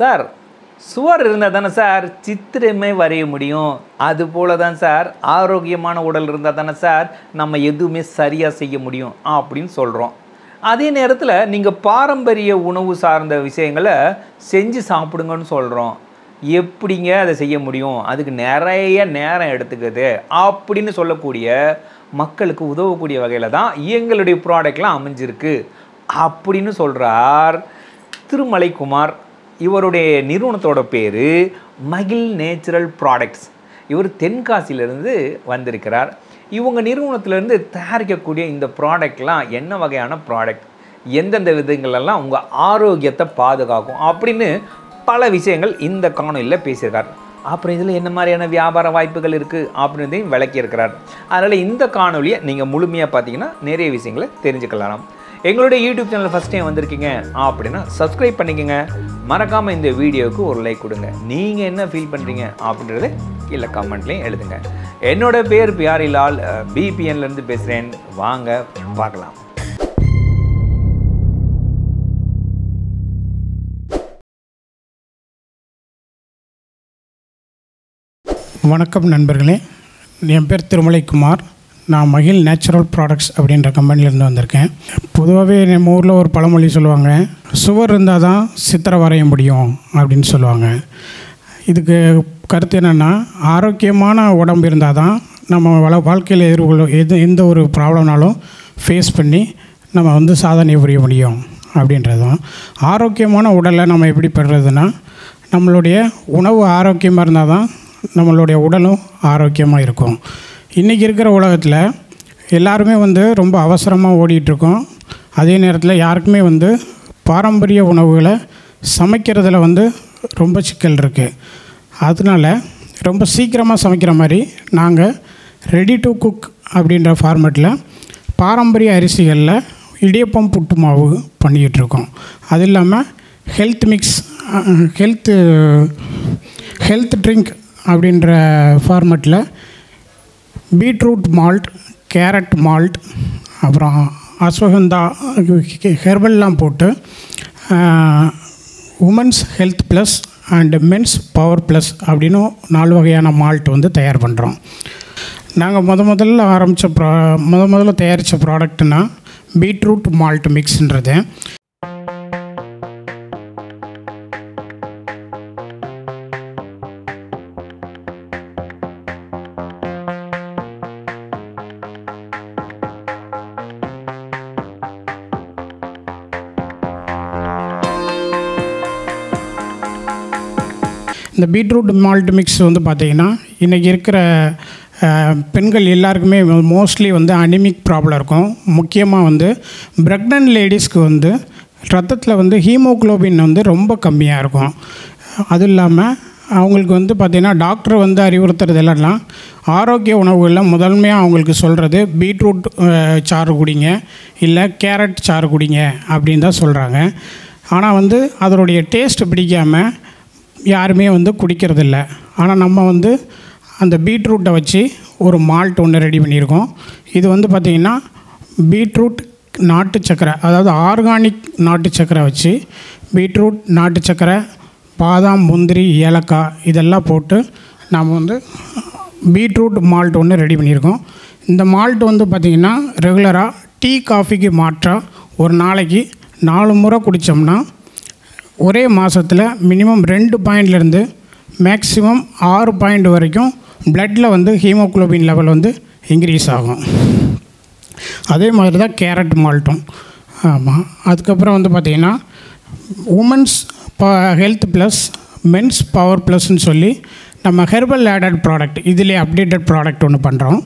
Sir சுவர் இருந்தால் தானே சார் சித்திரமே வரைய முடியும். அது போல தான் சார் ஆரோக்கியமான உடல் இருந்தால் தானே சார் நம்ம எதுவுமே சரியாக செய்ய முடியும் அப்படின்னு சொல்கிறோம் அதே நேரத்தில் நீங்கள் பாரம்பரிய உணவு சார்ந்த விஷயங்களை செஞ்சு சாப்பிடுங்கன்னு சொல்கிறோம் எப்படிங்க அதை செய்ய முடியும்? அதுக்கு நிறைய நேரம் எடுத்துக்குது அப்படின்னு சொல்லக்கூடிய மக்களுக்கு உதவக்கூடிய வகையில் தான் எங்களுடைய ப்ராடக்ட்லாம் அமைஞ்சிருக்கு அப்படின்னு சொல்கிறார் திருமலைக்குமார். இவருடைய நிறுவனத்தோட பேர் மகிழ் நேச்சுரல் ப்ராடக்ட்ஸ் இவர் தென்காசியிலிருந்து வந்திருக்கிறார். இவங்க நிறுவனத்திலேருந்து தயாரிக்கக்கூடிய இந்த ப்ராடக்ட்லாம் என்ன வகையான ப்ராடக்ட் எந்தெந்த விதங்களெல்லாம் உங்கள் ஆரோக்கியத்தை பாதுகாக்கும்? அப்படின்னு பல விஷயங்கள் இந்த காணொலியில் பேசியிருக்கார். அப்புறம் இதில் என்ன மாதிரியான வியாபார வாய்ப்புகள் இருக்குது அப்படின்றதையும் விளக்கியிருக்கிறார். அதனால் இந்த காணொலியை நீங்கள் முழுமையாக பார்த்தீங்கன்னா நிறைய விஷயங்களை தெரிஞ்சுக்கலாம் எங்களுடைய யூடியூப் சேனல் ஃபஸ்ட் டைம் வந்திருக்கீங்க அப்படின்னா சப்ஸ்கிரைப் பண்ணிக்கோங்க. மறக்காமல் இந்த வீடியோவுக்கு ஒரு லைக் கொடுங்க. நீங்கள் என்ன ஃபீல் பண்ணுறீங்க அப்படின்றத கீழே கமெண்ட்லேயும் எழுதுங்க. என்னோட பேர் பியாரிலால் பிபிஎன்லேருந்து பேசுகிறேன் வாங்க பார்க்கலாம். வணக்கம் நண்பர்களே. என் பேர் திருமலைக்குமார். நான் மகிழ் நேச்சுரல் ப்ராடக்ட்ஸ் அப்படின்ற கம்பெனிலேருந்து வந்திருக்கேன். பொதுவாகவே நம்ம ஊரில் ஒரு பழமொழி சொல்லுவாங்க சுவர் இருந்தால் தான் சித்திரை வரைய முடியும் அப்படின்னு சொல்லுவாங்க. இதுக்கு கருத்து என்னென்னா ஆரோக்கியமான உடம்பு இருந்தால் தான் நம்ம வள வாழ்க்கையில் எதிர்கொள்ள எது எந்த ஒரு ப்ராப்ளம்னாலும் ஃபேஸ் பண்ணி நம்ம வந்து சாதனை புரிய முடியும் அப்படின்றது தான். ஆரோக்கியமான உடலை நம்ம எப்படி பெறுறதுன்னா நம்மளுடைய உணவு ஆரோக்கியமாக இருந்தால் தான் நம்மளுடைய உடலும் ஆரோக்கியமாக இருக்கும். இன்றைக்கி இருக்கிற உலகத்தில் எல்லாருமே வந்து ரொம்ப அவசரமாக ஓடிட்டுருக்கோம். அதே நேரத்தில் யாருக்குமே வந்து பாரம்பரிய உணவுகளை சமைக்கிறதுல வந்து ரொம்ப சிக்கல் இருக்குது அதனால ரொம்ப சீக்கிரமாக சமைக்கிற மாதிரி நாங்கள் ரெடி டு குக் அப்படின்ற ஃபார்மேட்டில் பாரம்பரிய அரிசிகளில் இடியப்பம் புட்டு மாவு பண்ணிக்கிட்டுருக்கோம் அது இல்லாமல் health mix health health drink அப்படின்ற ஃபார்மேட்டில் பீட்ரூட் மால்ட் கேரட் மால்ட் அப்புறம் அஸ்வகந்தா ஹெர்பல்லாம் போட்டு women's health plus and men's power plus அப்படின்னு நாலு வகையான மால்ட் வந்து தயார் பண்ணுறோம் நாங்கள் முத முதல்ல ஆரம்பித்த ப்ரா முத முதல்ல தயாரித்த ப்ராடக்ட்னா பீட்ரூட் மால்ட் மிக்ஸ்ன்றது இந்த பீட்ரூட் மால்ட் மிக்ஸ் வந்து பார்த்திங்கன்னா இன்றைக்கி இருக்கிற பெண்கள் எல்லாருக்குமே மோஸ்ட்லி வந்து அனிமிக் ப்ராப்ளம் இருக்கும். முக்கியமாக வந்து ப்ரெக்னன்ட் லேடிஸ்க்கு வந்து ரத்தத்தில் வந்து ஹீமோகுளோபின் வந்து ரொம்ப கம்மியாக இருக்கும். அது இல்லாமல் அவங்களுக்கு வந்து பார்த்திங்கன்னா டாக்டர் வந்து அறிவுறுத்துறது எல்லாம் ஆரோக்கிய உணவுகளில் முதன்மையாக அவங்களுக்கு சொல்கிறது பீட்ரூட் சாறு குடிங்க இல்லை கேரட் சாறு குடிங்க அப்படின்னு தான் சொல்கிறாங்க ஆனால் வந்து அதனுடைய டேஸ்ட் பிடிக்காமல் யாருமே வந்து குடிக்கிறதில்ல. ஆனால் நம்ம வந்து அந்த பீட்ரூட்டை வச்சு ஒரு மால்ட் ஒன்று ரெடி பண்ணியிருக்கோம். இது வந்து பார்த்திங்கன்னா பீட்ரூட் நாட்டு சக்கரை அதாவது ஆர்கானிக் நாட்டு சக்கரை வச்சு பீட்ரூட் நாட்டு சக்கரை பாதாம் முந்திரி ஏலக்காய் இதெல்லாம் போட்டு நாம் வந்து பீட்ரூட் மால்ட் ஒன்று ரெடி பண்ணியிருக்கோம். இந்த மால்ட் வந்து பார்த்திங்கன்னா ரெகுலராக டீ காஃபிக்கு மாற்றாக ஒரு நாளைக்கு நாலு முறை குடித்தோம்னா ஒரே மாதத்தில் மினிமம் ரெண்டு பாயிண்ட்லேருந்து மேக்ஸிமம் ஆறு பாயிண்ட் வரைக்கும் பிளட்டில் வந்து ஹீமோகுளோபின் லெவல் வந்து இன்க்ரீஸ் ஆகும். அதே மாதிரி தான் கேரட் மால்ட்டும் ஆமாம் அதுக்கப்புறம் வந்து பார்த்திங்கன்னா உமன்ஸ் ப ஹெல்த் ப்ளஸ் மென்ஸ் பவர் ப்ளஸ்ன்னு சொல்லி நம்ம ஹெர்பல் ஆடட் ப்ராடக்ட் இதிலே அப்டேட்டட் ப்ராடக்ட் ஒன்று பண்ணுறோம்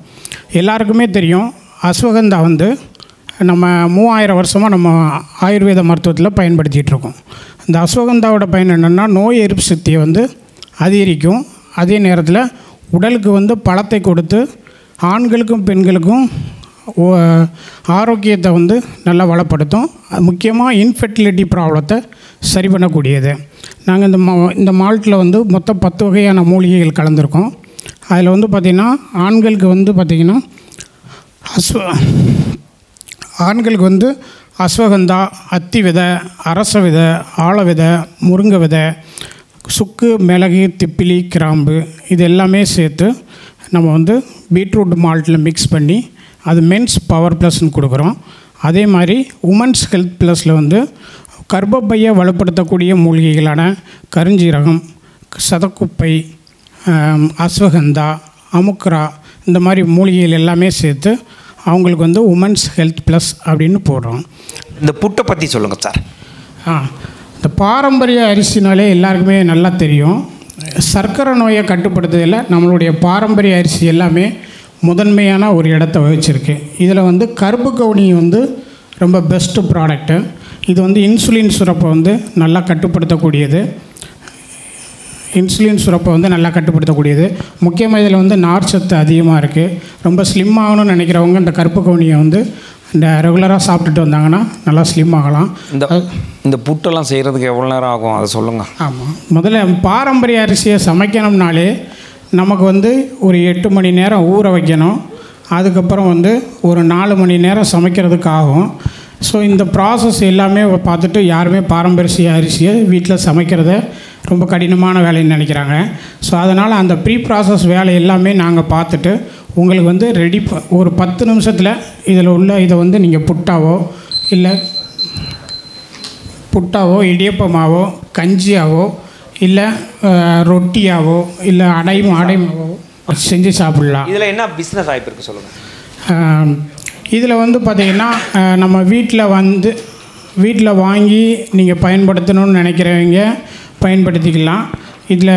எல்லாருக்குமே தெரியும் அஸ்வகந்தா வந்து நம்ம மூவாயிரம் வருஷமாக நம்ம ஆயுர்வேத மருத்துவத்தில் பயன்படுத்திகிட்ருக்கோம் இந்த அஸ்வகந்தாவோட பயன் என்னென்னா நோய் எதிர்ப்பு சக்தியை வந்து அதிகரிக்கும். அதே நேரத்தில் உடலுக்கு வந்து பழத்தை கொடுத்து ஆண்களுக்கும் பெண்களுக்கும் ஓ- ஆரோக்கியத்தை வந்து நல்லா வளப்படுத்தும். முக்கியமாக இன்ஃபெர்டிலிட்டி ப்ராப்ளத்தை சரி பண்ணக்கூடியது. நாங்கள் இந்த மா இந்த மால்ட்டில் வந்து மொத்தம் பத்து வகையான மூலிகைகள் கலந்துருக்கோம். அதில் வந்து பார்த்திங்கன்னா ஆண்களுக்கு வந்து பார்த்திங்கன்னா அஸ்வ ஆண்களுக்கு வந்து அஸ்வகந்தா அத்தி விதை அரச விதை ஆழ விதை முருங்கை விதை சுக்கு மிளகு திப்பிலி கிராம்பு இது எல்லாமே சேர்த்து நம்ம வந்து பீட்ரூட் மால்ட்டில் மிக்ஸ் பண்ணி அது மென்ஸ் பவர் ப்ளஸ்ன்னு கொடுக்குறோம். அதே மாதிரி உமன்ஸ் ஹெல்த் ப்ளஸில் வந்து கர்ப்பப்பையை வலுப்படுத்தக்கூடிய மூலிகைகளான கருஞ்சீரகம் சதக்குப்பை அஸ்வகந்தா அமுக்ரா இந்த மாதிரி மூலிகைகள் எல்லாமே சேர்த்து அவங்களுக்கு வந்து உமன்ஸ் ஹெல்த் ப்ளஸ் அப்படின்னு போடுறோம். இந்த புட்டை பற்றி சொல்லுங்கள் சார் ஆ இந்த பாரம்பரிய அரிசினாலே எல்லாருக்குமே நல்லா தெரியும். சர்க்கரை நோயை கட்டுப்படுத்துறதில் நம்மளுடைய பாரம்பரிய அரிசி எல்லாமே முதன்மையான ஒரு இடத்த வகிச்சிருக்கு. இதில் வந்து கருப்பு கவுனி வந்து ரொம்ப பெஸ்ட்டு ப்ராடக்ட்டு இது வந்து இன்சுலின் சுரப்பை வந்து நல்லா கட்டுப்படுத்தக்கூடியது. இன்சுலின் சுரப்பை வந்து நல்லா கட்டுப்படுத்தக்கூடியது. முக்கியமாக இதில் வந்து நார் சத்து அதிகமாக இருக்குது ரொம்ப ஸ்லிம் ஆகணும்னு நினைக்கிறவங்க இந்த கருப்பு கவுனியை வந்து இந்த ரெகுலராக சாப்பிட்டுட்டு வந்தாங்கன்னா நல்லா ஸ்லிம் ஆகலாம். இந்த இந்த புட்டெல்லாம் செய்கிறதுக்கு எவ்வளோ நேரம் ஆகும்? அதை சொல்லுங்கள் ஆமாம் முதல்ல பாரம்பரிய அரிசியை சமைக்கணும்னாலே நமக்கு வந்து ஒரு எட்டு மணி நேரம் ஊற வைக்கணும். அதுக்கப்புறம் வந்து ஒரு நாலு மணி நேரம் சமைக்கிறதுக்கு ஆகும். ஸோ இந்த ப்ராசஸ் எல்லாமே பார்த்துட்டு யாருமே பாரம்பரிய அரிசியை வீட்டில் சமைக்கிறத ரொம்ப கடினமான வேலைன்னு நினைக்கிறாங்க. ஸோ அதனால் அந்த ப்ரீ ப்ராசஸ் வேலை எல்லாமே நாங்கள் பார்த்துட்டு உங்களுக்கு வந்து ரெடி ப ஒரு பத்து நிமிஷத்தில் இதில் உள்ள இதை வந்து நீங்கள் புட்டாவோ இல்லை புட்டாவோ இடியப்பமாவோ கஞ்சியாவோ இல்லை ரொட்டியாவோ இல்லை அடையும் அடைமாவோ செஞ்சு சாப்பிட்லாம். இதில் என்ன பிஸ்னஸ் வாய்ப்பு இருக்குது சொல்லுங்கள் இதில் வந்து பார்த்திங்கன்னா நம்ம வீட்டில் வந்து வீட்டில் வாங்கி நீங்கள் பயன்படுத்தணும்னு நினைக்கிறவங்க பயன்படுத்திக்கலாம். இதில்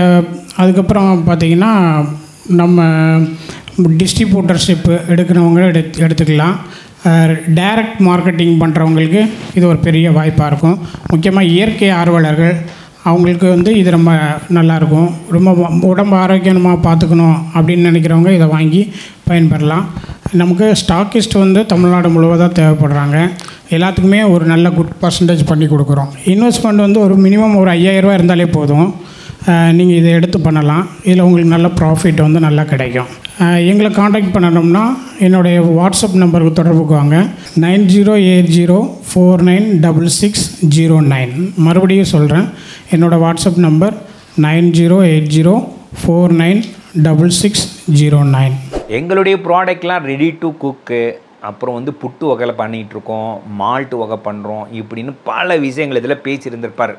அதுக்கப்புறம் பார்த்திங்கன்னா நம்ம டிஸ்ட்ரிபியூட்டர்ஷிப்பு எடுக்கிறவங்க எடுத்து எடுத்துக்கலாம். டைரக்ட் மார்க்கெட்டிங் பண்ணுறவங்களுக்கு இது ஒரு பெரிய வாய்ப்பாக இருக்கும். முக்கியமாக இயற்கை ஆர்வலர்கள் அவங்களுக்கு வந்து இது ரொம்ப நல்லாயிருக்கும் ரொம்ப உடம்பு ஆரோக்கியமாக பார்த்துக்கணும் அப்படின்னு நினைக்கிறவங்க இதை வாங்கி பயன்பெறலாம். நமக்கு ஸ்டாக்கிஸ்ட் வந்து தமிழ்நாடு முழுவதாக தேவைப்படுறாங்க. எல்லாத்துக்குமே ஒரு நல்ல குட் பர்சன்டேஜ் பண்ணி கொடுக்குறோம். இன்வெஸ்ட்மெண்ட் வந்து ஒரு மினிமம் ஒரு ஐயாயிரரூவா இருந்தாலே போதும். நீங்கள் இதை எடுத்து பண்ணலாம். இதில் உங்களுக்கு நல்ல ப்ராஃபிட் வந்து நல்லா கிடைக்கும். எங்களை காண்டாக்ட் பண்ணணும்னா என்னுடைய வாட்ஸ்அப் நம்பருக்கு தொடர்புக்கு வாங்க nine zero eight zero four nine double six zero nine. மறுபடியும் சொல்கிறேன் என்னோடய WhatsApp number nine zero eight zero four nine double six zero nine. எங்களுடைய ப்ராடக்ட்லாம் ரெடி டு குக்கு அப்புறம் வந்து புட்டு வகையில் பண்ணிகிட்டு இருக்கோம் வகை பண்ணுறோம் இப்படின்னு பல விஷயங்கள் இதில் பேசியிருந்திருப்பார்.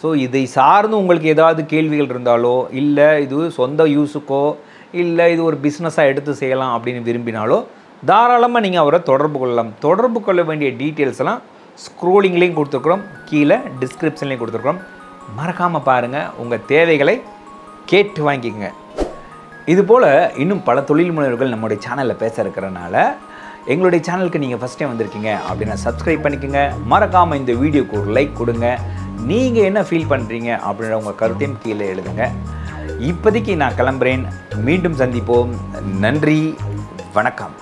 ஸோ இதை சார்ந்து உங்களுக்கு ஏதாவது கேள்விகள் இருந்தாலோ இல்லை இது சொந்த யூஸுக்கோ இல்லை இது ஒரு பிஸ்னஸாக எடுத்து செய்யலாம் அப்படின்னு விரும்பினாலோ தாராளமாக நீங்கள் அவரை தொடர்பு கொள்ளலாம். தொடர்பு கொள்ள வேண்டிய டீட்டெயில்ஸ் எல்லாம் ஸ்க்ரோலிங்லேயும் கொடுத்துருக்குறோம் கீழே டிஸ்கிரிப்ஷன்லேயும் கொடுத்துருக்குறோம். மறக்காமல் பாருங்கள் உங்கள் தேவைகளை கேட்டு வாங்கிக்கங்க. இதுபோல் இன்னும் பல தொழில் முனைவர்கள் நம்முடைய சேனலில் பேச இருக்கிறனால எங்களுடைய சேனலுக்கு நீங்கள் ஃபஸ்ட் டைம் வந்திருக்கீங்க அப்படின்னா சப்ஸ்கிரைப் பண்ணிக்கோங்க. மறக்காமல் இந்த வீடியோக்கு ஒரு லைக் கொடுங்க. நீங்கள் என்ன ஃபீல் பண்ணுறீங்க அப்படின்ற உங்கள் கருத்தையும் கீழே எழுதுங்க. இப்போதைக்கு நான் கிளம்புறேன். மீண்டும் சந்திப்போம். நன்றி. வணக்கம்.